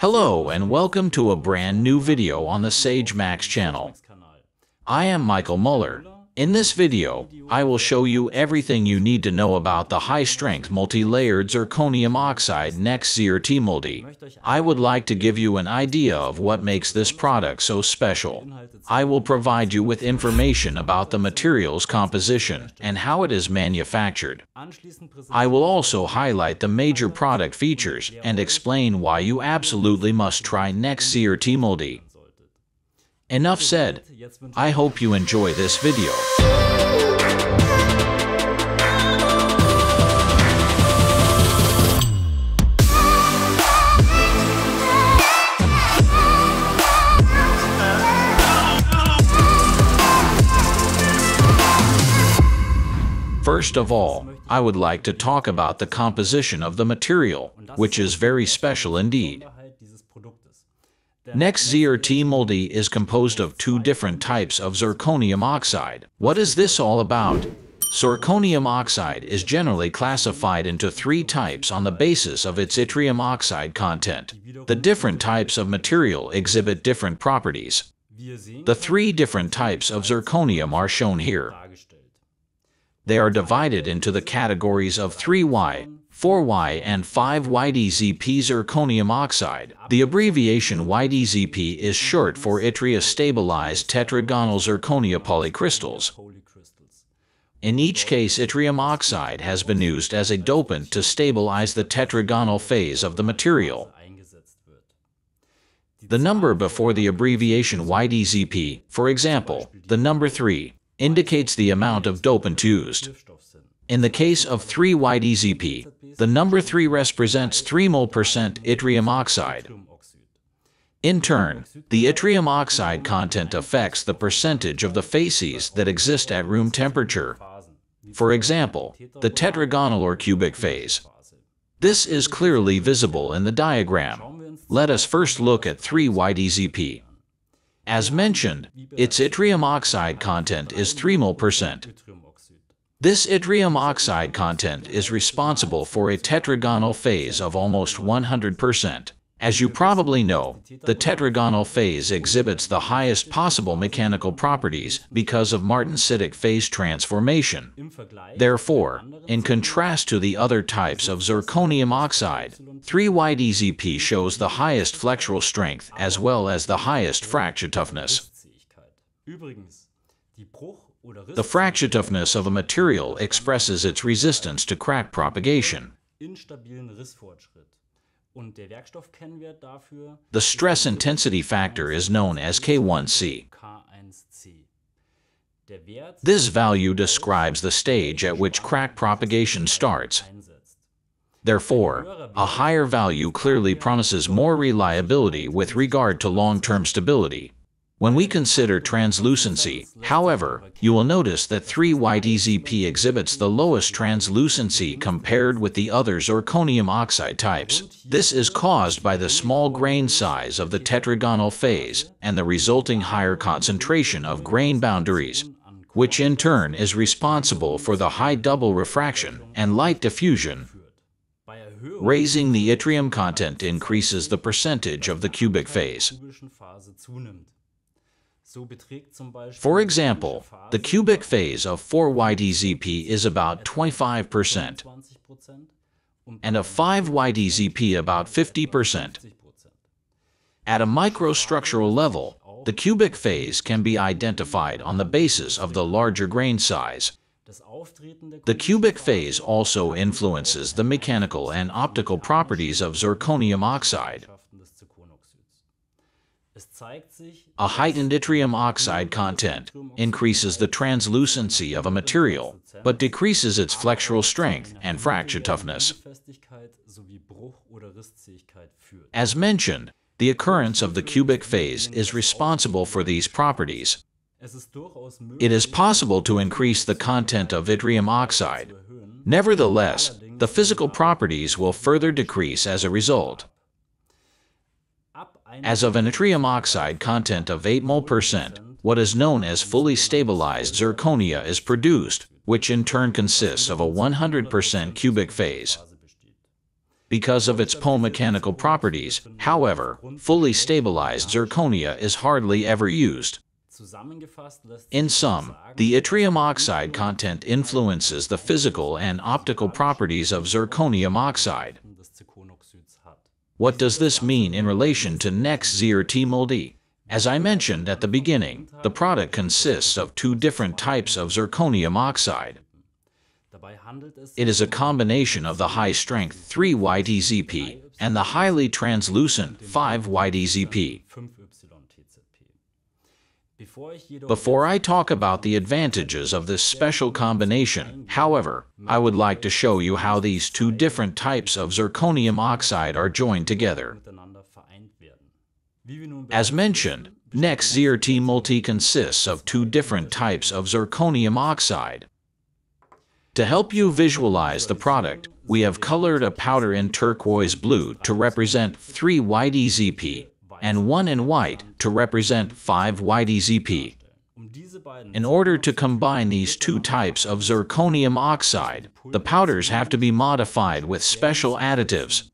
Hello and welcome to a brand new video on the Sagemax channel. I am Michael Müller. In this video, I will show you everything you need to know about the high-strength multi-layered zirconium oxide NexxZr T Multi. I would like to give you an idea of what makes this product so special. I will provide you with information about the material's composition and how it is manufactured. I will also highlight the major product features and explain why you absolutely must try NexxZr T Multi. Enough said. I hope you enjoy this video. First of all, I would like to talk about the composition of the material, which is very special indeed. NexxZr T Multi is composed of two different types of zirconium oxide. What is this all about? Zirconium oxide is generally classified into three types on the basis of its yttrium oxide content. The different types of material exhibit different properties. The three different types of zirconium are shown here. They are divided into the categories of 3Y, 4Y and 5YTZP zirconium oxide. The abbreviation YTZP is short for yttria stabilized tetragonal zirconia polycrystals. In each case, yttrium oxide has been used as a dopant to stabilize the tetragonal phase of the material. The number before the abbreviation YTZP, for example, the number 3, indicates the amount of dopant used. In the case of 3YTZP, the number 3 represents 3 mol percent yttrium oxide. In turn, the yttrium oxide content affects the percentage of the phases that exist at room temperature. For example, the tetragonal or cubic phase. This is clearly visible in the diagram. Let us first look at 3YTZP. As mentioned, its yttrium oxide content is 3 mol percent. This yttrium oxide content is responsible for a tetragonal phase of almost 100%. As you probably know, the tetragonal phase exhibits the highest possible mechanical properties because of martensitic phase transformation. Therefore, in contrast to the other types of zirconium oxide, 3YTZP shows the highest flexural strength as well as the highest fracture toughness. The fracture toughness of a material expresses its resistance to crack propagation. The stress intensity factor is known as K1C. This value describes the stage at which crack propagation starts. Therefore, a higher value clearly promises more reliability with regard to long-term stability. When we consider translucency, however, you will notice that 3YTZP exhibits the lowest translucency compared with the other zirconium oxide types. This is caused by the small grain size of the tetragonal phase and the resulting higher concentration of grain boundaries, which in turn is responsible for the high double refraction and light diffusion. Raising the yttrium content increases the percentage of the cubic phase. For example, the cubic phase of 4YTZP is about 25% and of 5YTZP about 50%. At a microstructural level, the cubic phase can be identified on the basis of the larger grain size. The cubic phase also influences the mechanical and optical properties of zirconium oxide. A heightened yttrium oxide content increases the translucency of a material, but decreases its flexural strength and fracture toughness. As mentioned, the occurrence of the cubic phase is responsible for these properties. It is possible to increase the content of yttrium oxide. Nevertheless, the physical properties will further decrease as a result. As of an yttrium oxide content of 8 mol percent, what is known as fully stabilized zirconia is produced, which in turn consists of a 100% cubic phase. because of its Po-mechanical properties. However, fully stabilized zirconia is hardly ever used. In sum, the yttrium oxide content influences the physical and optical properties of zirconium oxide. What does this mean in relation to NexxZr T Multi? As I mentioned at the beginning, the product consists of two different types of zirconium oxide. It is a combination of the high-strength 3YTZP and the highly translucent 5YTZP. Before I talk about the advantages of this special combination, however, I would like to show you how these two different types of zirconium oxide are joined together. As mentioned, NexxZr T Multi consists of two different types of zirconium oxide. To help you visualize the product, we have colored a powder in turquoise blue to represent 3YTZP and one in white to represent 5YTZP. In order to combine these two types of zirconium oxide, the powders have to be modified with special additives.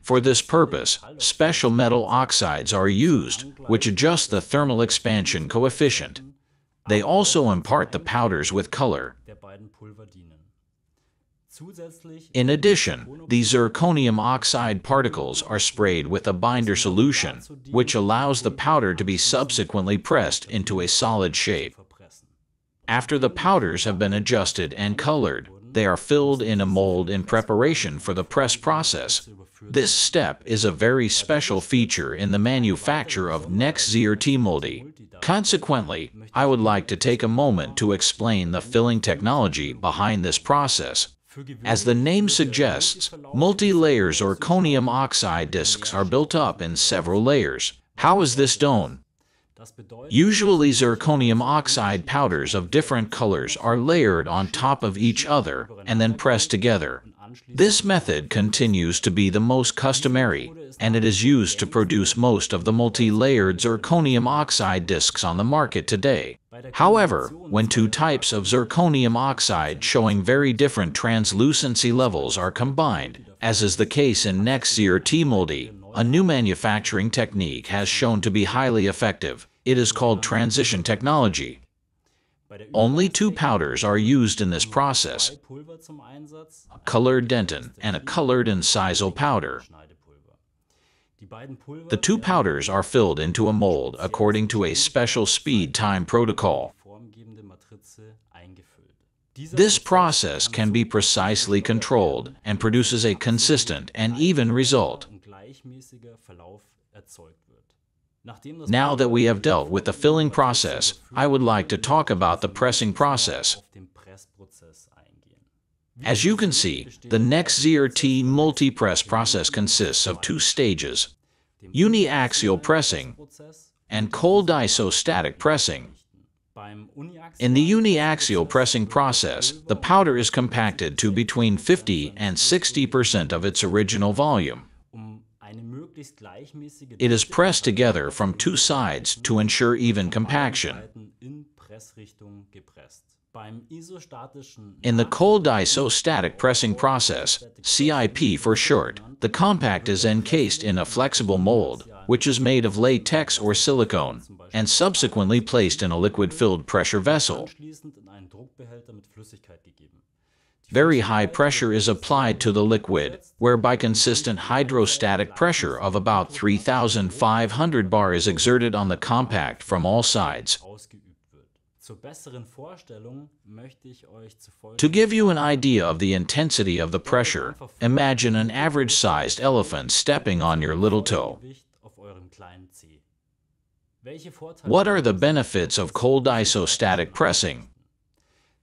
For this purpose, special metal oxides are used, which adjust the thermal expansion coefficient. They also impart the powders with color. In addition, the zirconium oxide particles are sprayed with a binder solution, which allows the powder to be subsequently pressed into a solid shape. After the powders have been adjusted and colored, they are filled in a mold in preparation for the press process. This step is a very special feature in the manufacture of NexxZr T Multi. Consequently, I would like to take a moment to explain the filling technology behind this process. As the name suggests, multi-layers or zirconium oxide discs are built up in several layers. How is this done? Usually zirconium oxide powders of different colors are layered on top of each other and then pressed together. This method continues to be the most customary, and it is used to produce most of the multi-layered zirconium oxide discs on the market today. However, when two types of zirconium oxide showing very different translucency levels are combined, as is the case in NEX T-moldy, a new manufacturing technique has shown to be highly effective. It is called transition technology. Only two powders are used in this process, a colored dentin and a colored incisal powder. The two powders are filled into a mold according to a special speed time protocol. This process can be precisely controlled and produces a consistent and even result. Now that we have dealt with the filling process, I would like to talk about the pressing process. As you can see, the NexxZr T Multi-press process consists of two stages, uniaxial pressing and cold isostatic pressing. In the uniaxial pressing process, the powder is compacted to between 50 and 60% of its original volume. It is pressed together from two sides to ensure even compaction. In the cold isostatic pressing process, CIP for short, the compact is encased in a flexible mold, which is made of latex or silicone, and subsequently placed in a liquid-filled pressure vessel. Very high pressure is applied to the liquid, whereby consistent hydrostatic pressure of about 3,500 bar is exerted on the compact from all sides. To give you an idea of the intensity of the pressure, imagine an average-sized elephant stepping on your little toe. What are the benefits of cold isostatic pressing?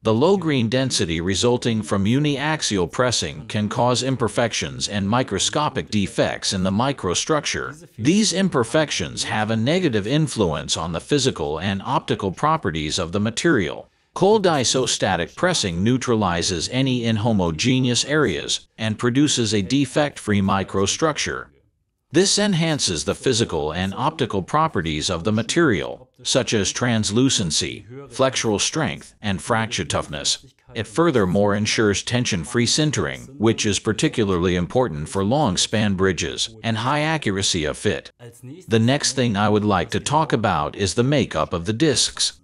The low green density resulting from uniaxial pressing can cause imperfections and microscopic defects in the microstructure. These imperfections have a negative influence on the physical and optical properties of the material. Cold isostatic pressing neutralizes any inhomogeneous areas and produces a defect-free microstructure. This enhances the physical and optical properties of the material, such as translucency, flexural strength, and fracture toughness. It furthermore ensures tension-free sintering, which is particularly important for long-span bridges, and high accuracy of fit. The next thing I would like to talk about is the makeup of the discs.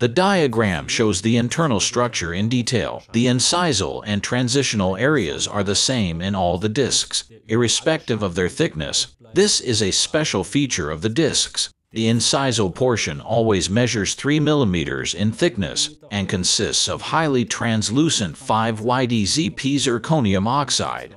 The diagram shows the internal structure in detail. The incisal and transitional areas are the same in all the discs, irrespective of their thickness. This is a special feature of the discs. The incisal portion always measures 3 mm in thickness and consists of highly translucent 5YTZP zirconium oxide.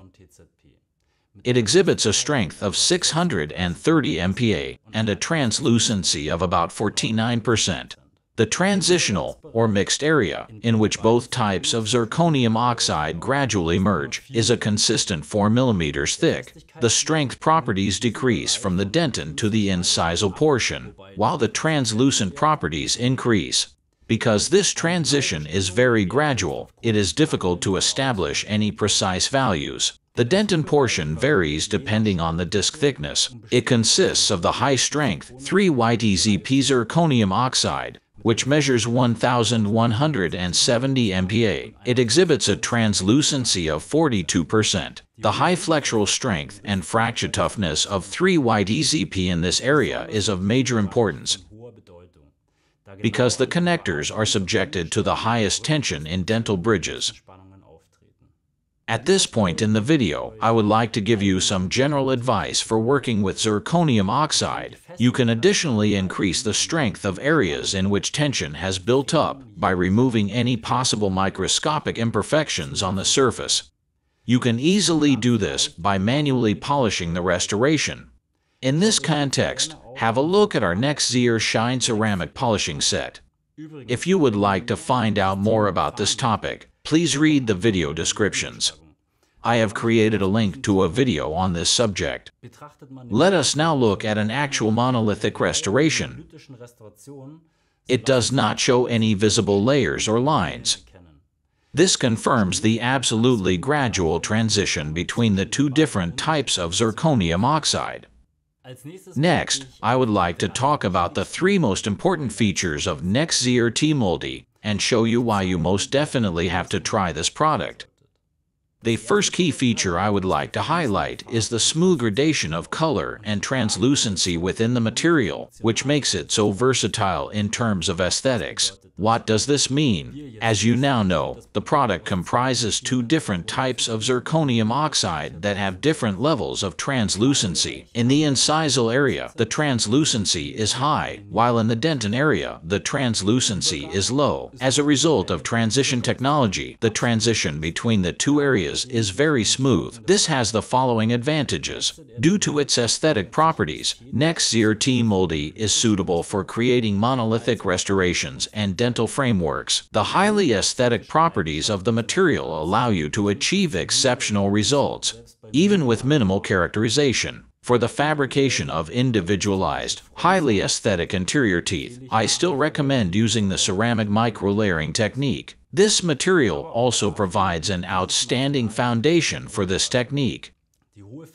It exhibits a strength of 630 MPa and a translucency of about 49%. The transitional, or mixed area, in which both types of zirconium oxide gradually merge, is a consistent 4 mm thick. The strength properties decrease from the dentin to the incisal portion, while the translucent properties increase. Because this transition is very gradual, it is difficult to establish any precise values. The dentin portion varies depending on the disc thickness. It consists of the high-strength 3YTZP zirconium oxide, which measures 1,170 MPa. It exhibits a translucency of 42%. The high flexural strength and fracture toughness of 3YTZP in this area is of major importance because the connectors are subjected to the highest tension in dental bridges. At this point in the video, I would like to give you some general advice for working with zirconium oxide. You can additionally increase the strength of areas in which tension has built up by removing any possible microscopic imperfections on the surface. You can easily do this by manually polishing the restoration. In this context, have a look at our NexxZr Shine ceramic polishing set. If you would like to find out more about this topic, please read the video descriptions. I have created a link to a video on this subject. Let us now look at an actual monolithic restoration. It does not show any visible layers or lines. This confirms the absolutely gradual transition between the two different types of zirconium oxide. Next, I would like to talk about the three most important features of NexxZr T Multi and show you why you most definitely have to try this product. The first key feature I would like to highlight is the smooth gradation of color and translucency within the material, which makes it so versatile in terms of aesthetics. What does this mean? As you now know, the product comprises two different types of zirconium oxide that have different levels of translucency. In the incisal area, the translucency is high, while in the dentin area, the translucency is low. As a result of transition technology, the transition between the two areas is very smooth. This has the following advantages. Due to its aesthetic properties, NexxZr T Multi is suitable for creating monolithic restorations and dental frameworks. The highly aesthetic properties of the material allow you to achieve exceptional results, even with minimal characterization. For the fabrication of individualized, highly aesthetic anterior teeth, I still recommend using the ceramic microlayering technique. This material also provides an outstanding foundation for this technique.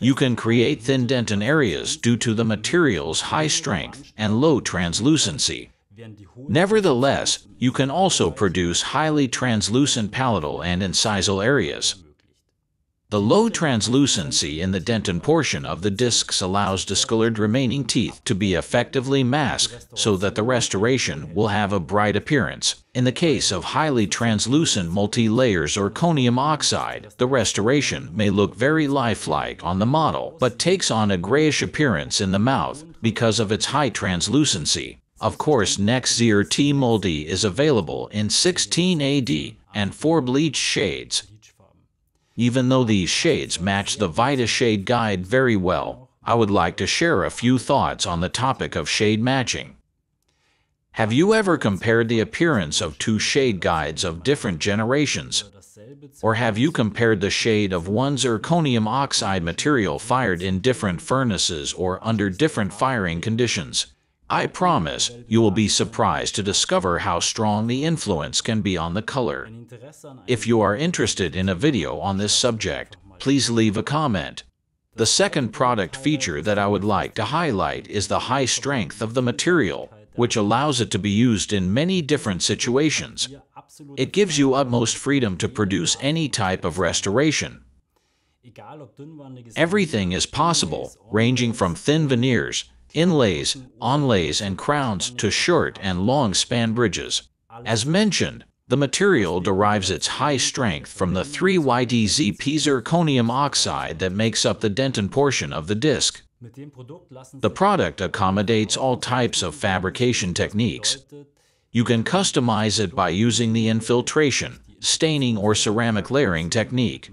You can create thin dentin areas due to the material's high strength and low translucency. Nevertheless, you can also produce highly translucent palatal and incisal areas. The low translucency in the dentin portion of the discs allows discolored remaining teeth to be effectively masked so that the restoration will have a bright appearance. In the case of highly translucent multi-layer zirconium oxide, the restoration may look very lifelike on the model, but takes on a grayish appearance in the mouth because of its high translucency. Of course, NexxZr T Multi is available in 16 AD and 4 bleach shades. Even though these shades match the Vita Shade Guide very well, I would like to share a few thoughts on the topic of shade matching. Have you ever compared the appearance of two shade guides of different generations? Or have you compared the shade of one zirconium oxide material fired in different furnaces or under different firing conditions? I promise you will be surprised to discover how strong the influence can be on the color. If you are interested in a video on this subject, please leave a comment. The second product feature that I would like to highlight is the high strength of the material. which allows it to be used in many different situations. It gives you utmost freedom to produce any type of restoration. Everything is possible, ranging from thin veneers, inlays, onlays, and crowns to short and long span bridges. As mentioned, the material derives its high strength from the 3YTZP zirconium oxide that makes up the dentin portion of the disc. The product accommodates all types of fabrication techniques. You can customize it by using the infiltration, staining or ceramic layering technique.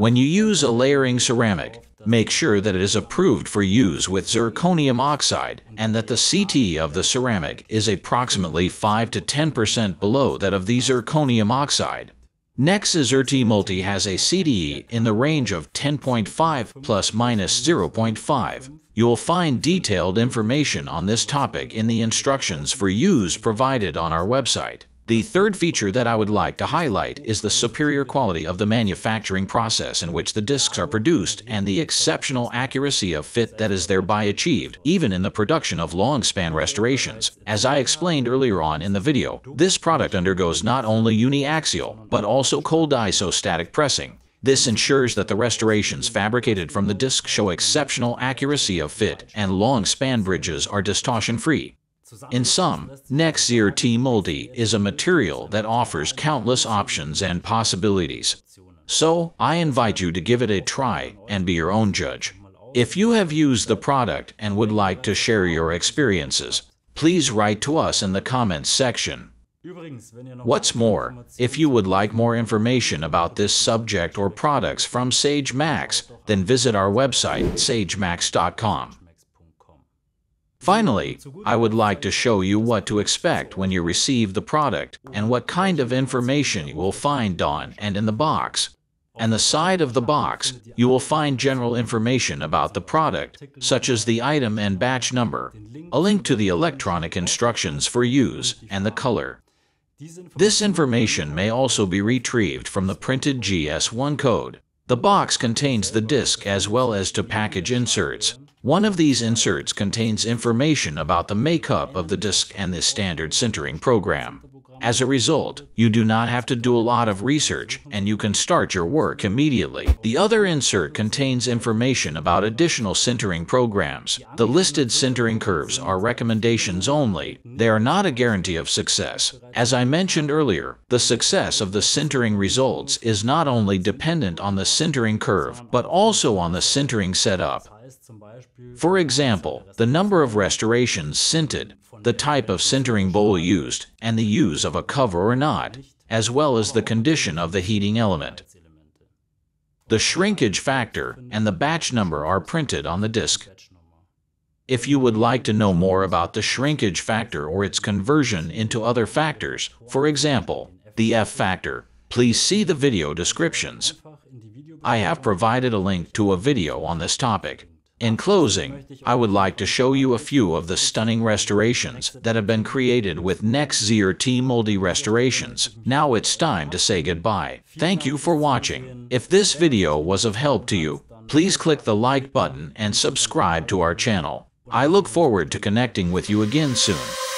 When you use a layering ceramic, make sure that it is approved for use with zirconium oxide and that the CT of the ceramic is approximately 5 to 10% below that of the zirconium oxide. NexxZr T Multi has a CTE in the range of 10.5 plus minus 0.5. You will find detailed information on this topic in the instructions for use provided on our website. The third feature that I would like to highlight is the superior quality of the manufacturing process in which the discs are produced and the exceptional accuracy of fit that is thereby achieved, even in the production of long-span restorations. As I explained earlier on in the video, this product undergoes not only uniaxial, but also cold isostatic pressing. This ensures that the restorations fabricated from the disc show exceptional accuracy of fit and long span bridges are distortion-free. In sum, NexxZr T Multi is a material that offers countless options and possibilities. So, I invite you to give it a try and be your own judge. If you have used the product and would like to share your experiences, please write to us in the comments section. What's more, if you would like more information about this subject or products from Sagemax, then visit our website sagemax.com. Finally, I would like to show you what to expect when you receive the product and what kind of information you will find on and in the box. And the side of the box, you will find general information about the product, such as the item and batch number, a link to the electronic instructions for use, and the color. This information may also be retrieved from the printed GS1 code. The box contains the disc as well as to package inserts, one of these inserts contains information about the makeup of the disc and the standard sintering program. As a result, you do not have to do a lot of research and you can start your work immediately. The other insert contains information about additional sintering programs. The listed sintering curves are recommendations only. They are not a guarantee of success. As I mentioned earlier, the success of the sintering results is not only dependent on the sintering curve, but also on the sintering setup. For example, the number of restorations sinted, the type of sintering bowl used, and the use of a cover or not, as well as the condition of the heating element. The shrinkage factor and the batch number are printed on the disc. If you would like to know more about the shrinkage factor or its conversion into other factors, for example, the F factor, please see the video descriptions. I have provided a link to a video on this topic. In closing, I would like to show you a few of the stunning restorations that have been created with NexxZr T Multi Restorations. Now it's time to say goodbye. Thank you for watching. If this video was of help to you, please click the like button and subscribe to our channel. I look forward to connecting with you again soon.